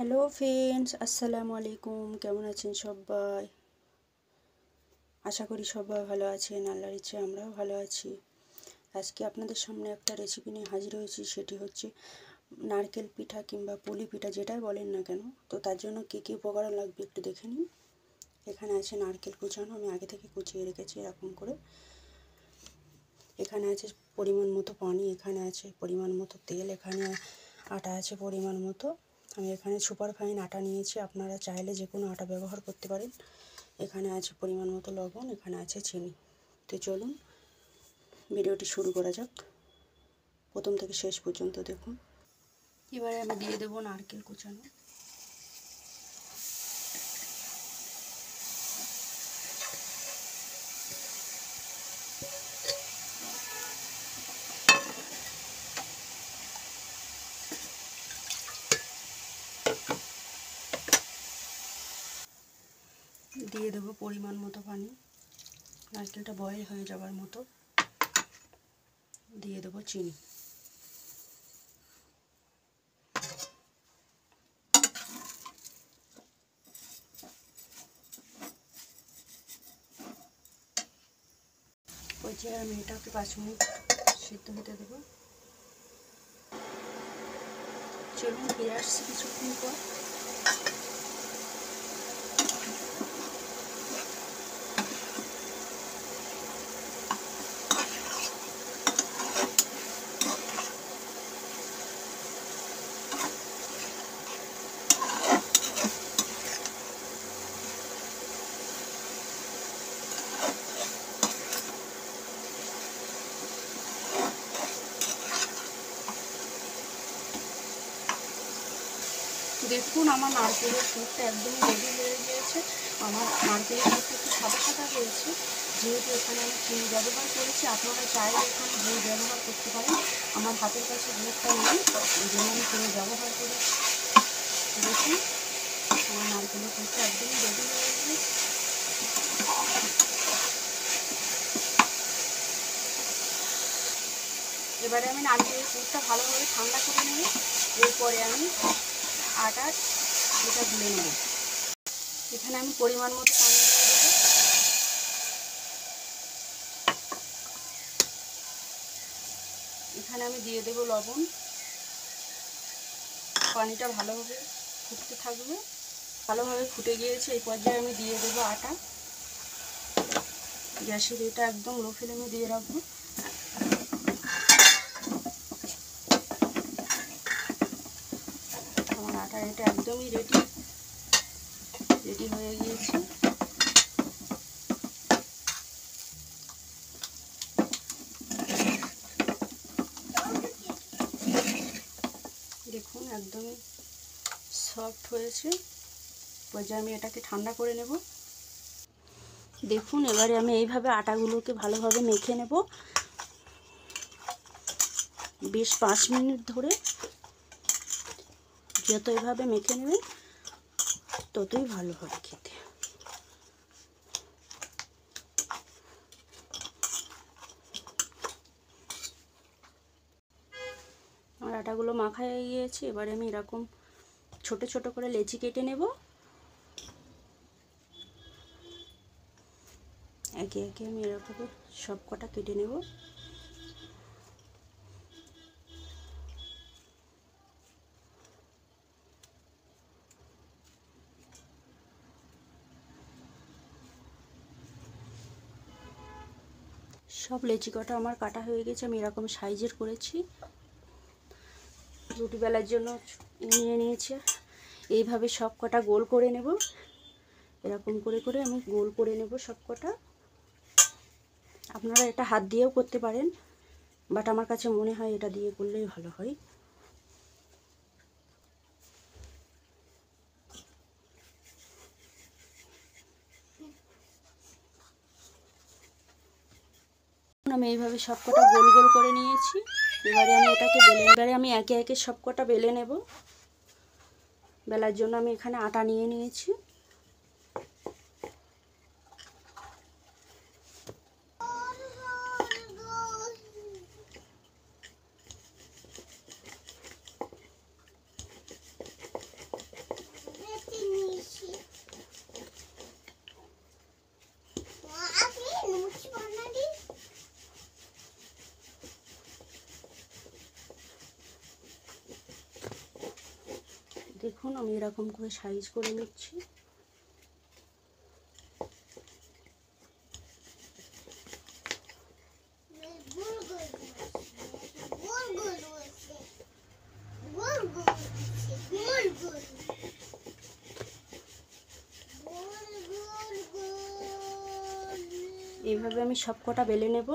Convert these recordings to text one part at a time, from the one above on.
Hello friends, আসসালামু আলাইকুম। কেমন আছেন সবাই? আশা করি সবাই ভালো আছেন, আল্লাহর ইচ্ছে আমরাও ভালো আছি। আজকে আপনাদের সামনে একটা রেসিপি নিয়ে হাজির হয়েছি, সেটি হচ্ছে নারকেল পিঠা কিংবা পুলি পিঠা, যেটাই বলেন না কেন। তো তার জন্য কী কী উপকরণ লাগবে একটু দেখে নিন। এখানে আছে নারকেল কুচানো, আমি আগে থেকে কুচিয়ে রেখেছি এরকম করে। এখানে আছে পরিমাণ মতো পানি, এখানে আছে পরিমাণ মতো তেল, এখানে আটা আছে পরিমাণ মতো। আমি এখানে সুপার ফাইন আটা নিয়েছি। আপনারা চাইলে যে কোনো আটা ব্যবহার করতে পারেন। এখানে আছে পরিমাণ মতো লবণ, এখানে আছে চিনি। তো চলুন, ভিডিওটি শুরু করা যাক। প্রথম থেকে শেষ পর্যন্ত দেখুন। এবারে আমি দিয়ে দেবো নারকেল কুচানো। দিয়ে দেবো পরিমাণ মতো পানি। নারকেলটা বয়েল হয়ে যাবার মতো। দিয়ে দেবো চিনি। ওই যে আমি এটাকে পাঁচ মিনিট সিদ্ধ হতে দেবো। চলুন ফিরে আসছি কিছুক্ষণ পর। দেখুন, আমার নারকেলের দুধটা একদমই রেডি হয়ে গিয়েছে। আমার নারকেলের দুধটা একটু সাদা সাদা হয়েছে। যেহেতু এখানে আমি চিনি ব্যবহার করেছি, আপনারা চাইলে এখানে গুড় ব্যবহার করতে পারেন। আমার হাতের কাছে গুড়টা নেই এই জন্য আমি চিনি ব্যবহার করি। দেখুন, আমার নারকেলের দুধটা একদমই রেডি হয়ে গিয়েছে। এবারে আমি নারকেলের দুধটা ভালোভাবে ঠান্ডা করে নেব এরপরে আমি আটার এটা গুলে নেব। এখানে আমি পরিমাণ মতো পানি এখানে আমি দিয়ে দেবো লবণ। পানিটা ভালোভাবে ফুটতে থাকবে। ভালোভাবে ফুটে গিয়েছে, এই পর্যায়ে আমি দিয়ে দেবো আটা। গ্যাসের এটা একদম লো ফ্লেমে দিয়ে রাখব। এটা একদমই রেডি। রেডি হয়ে গিয়েছে। দেখুন, একদমই সফট হয়েছে। পর্যায়ে আমি এটাকে ঠান্ডা করে নেব। দেখুন, এবারে আমি এইভাবে আটাগুলোকে ভালোভাবে মেখে নেব। বেশ পাঁচ মিনিট ধরে যত এভাবে মেখে নেবেন ততই ভালো হবে খেতে। আমার আটাগুলো মাখা হয়ে গিয়েছে, এবারে আমি এরকম ছোট ছোট করে লেচি কেটে নেব। একে একে আমি এরকম সব কটা কেটে নেব। সব লেচি কটা আমার কাটা হয়ে গেছে, আমি এরকম সাইজের করেছি। রুটি বেলার জন্য নিয়ে নিয়েছি। এইভাবে সব কটা গোল করে নেব। এরকম করে করে আমি গোল করে নেব সব কটা। আপনারা এটা হাত দিয়েও করতে পারেন, বাট আমার কাছে মনে হয় এটা দিয়ে করলেই ভালো হয়। আমি এইভাবে সবকটা গোল গোল করে নিয়েছি। এবারে আমি এটাকে বেলে এবারে আমি একে একে সবকটা বেলে নেব। বেলার জন্য আমি এখানে আটা নিয়ে নিয়েছি। দেখুন আমি এরকম করে সাইজ করে নিচ্ছি। এইভাবে আমি সব কটা বেলে নেব।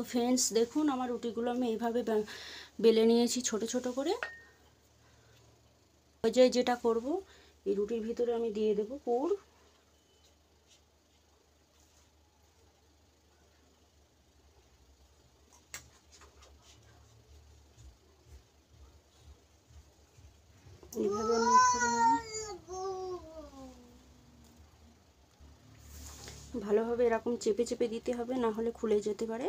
তো ফ্রেন্ডস দেখুন আমার রুটিগুলো আমি এইভাবে বেলে নিয়েছি ছোট ছোট করে। ওই যে যেটা করব, এই রুটির ভিতরে আমি দিয়ে দেব করে। ভালোভাবে এরকম চেপে চেপে দিতে হবে, না হলে খুলে যেতে পারে।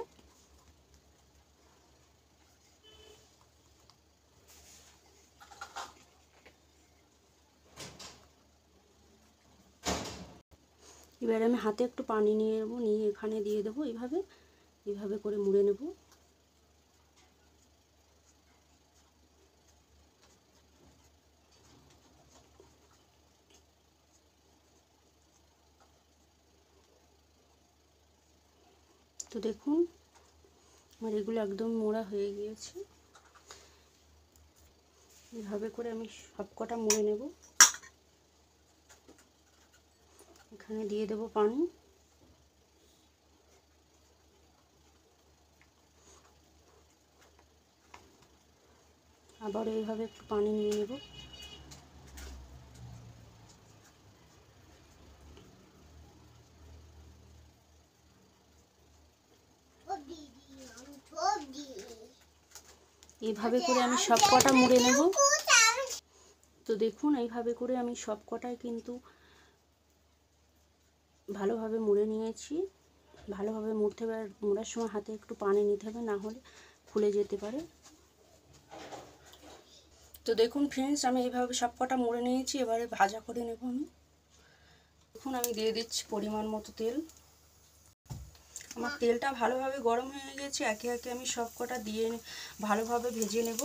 এবারে আমি হাতে একটু পানি নিয়ে নেব, নিয়ে এখানে দিয়ে দেবো এইভাবে এইভাবে করে মুড়ে নেব। তো দেখুন, আমার এগুলো একদম মোড়া হয়ে গিয়েছে। এভাবে করে আমি সব কটা মুড়ে নেব। এখানে দিয়ে দেব পানি। আবার এইভাবে একটু পানি নিয়ে নেব। এইভাবে করে আমি সব কটা মুড়ে নেব। তো দেখুন, এইভাবে করে আমি সব কটাই কিন্তু ভালোভাবে মুড়ে নিয়েছি। ভালোভাবে মুড়তে আর মোড়ার সময় হাতে একটু পানি নিতে হবে, না হলে খুলে যেতে পারে। তো দেখুন ফ্রেন্ডস আমি এইভাবে সব কটা মুড়ে নিয়েছি, এবারে ভাজা করে নেব আমি। দেখুন, আমি দিয়ে দিচ্ছি পরিমাণ মতো তেল। আমার তেলটা ভালোভাবে গরম হয়ে গেছে, একে একে আমি সব কটা দিয়ে ভালোভাবে ভেজে নেব।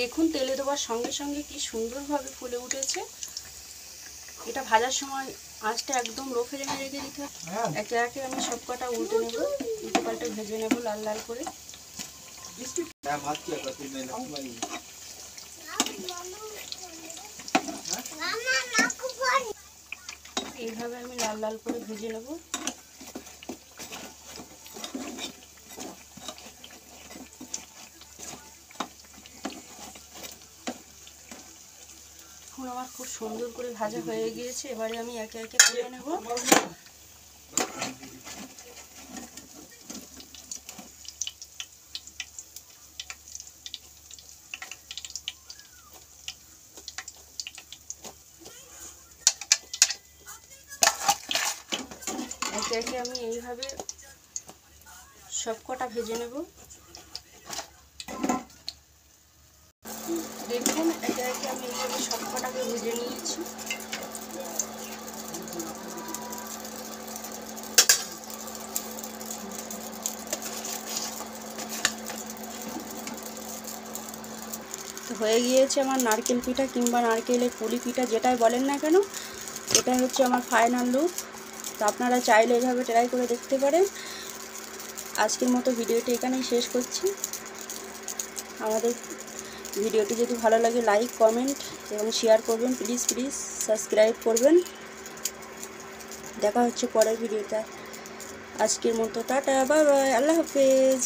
দেখুন তেলে দেওয়ার সঙ্গে সঙ্গে কি সুন্দরভাবে ফুলে উঠেছে। এটা ভাজার সময় আঁচটা একদম লো ফ্লেমে রেখে দিতে হবে। একে একে আমি সব কটা উল্টে নেব। উল্টে পাল্টে ভেজে নেব লাল লাল করে। এইভাবে আমি লাল লাল করে ভেজে নেব এখন আমার খুব সুন্দর করে ভাজা হয়ে গিয়েছে, এবারে আমি একে একে তুলে নেব। একে একে আমি এইভাবে সব কটা ভেজে নেব। আমি এইভাবে সব কটাকে ভেজে নিয়েছি। হয়ে গিয়েছে আমার নারকেল পিঠা কিংবা নারকেলের পুলি পিঠা, যেটাই বলেন না কেন, এটাই হচ্ছে আমার ফাইনাল লুক তো আপনারা চাইলে এইভাবে ট্রাই করে দেখতে পারেন। আজকের মতো ভিডিওটি এখানেই শেষ করছি। আমাদের ভিডিওটি যদি ভালো লাগে লাইক কমেন্ট এবং শেয়ার করবেন। প্লিজ প্লিজ সাবস্ক্রাইব করবেন। দেখা হচ্ছে পরের ভিডিওটা আজকের মতো, টাটা বাবা আল্লাহ হাফেজ।